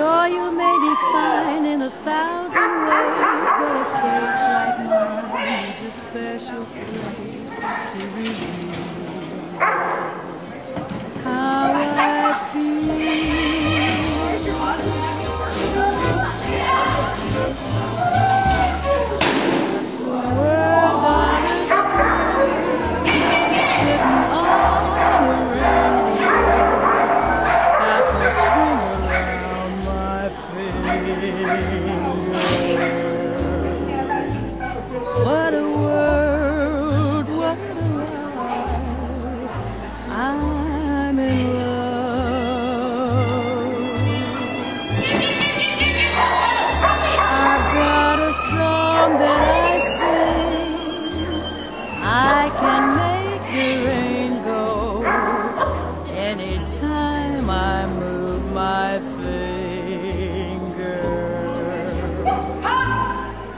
Sure, you may be fine in a thousand ways, but a case like mine needs a special place to release.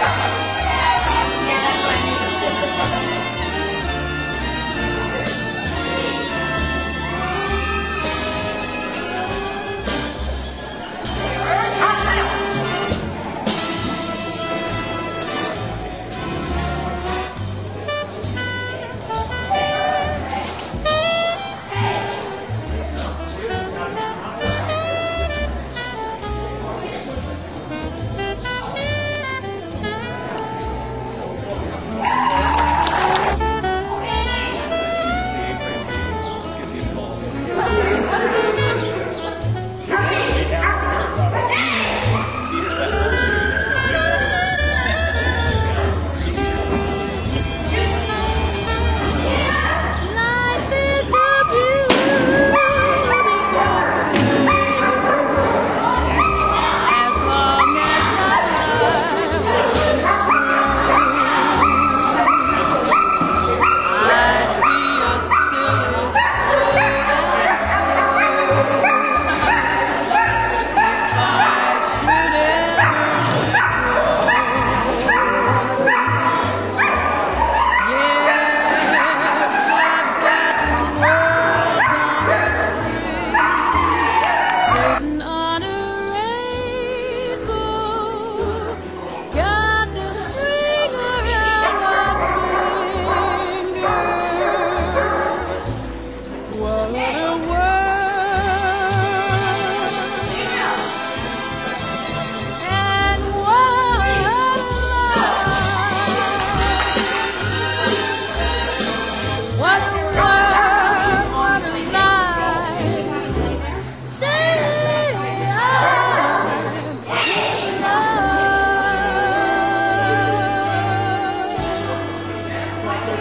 Yeah.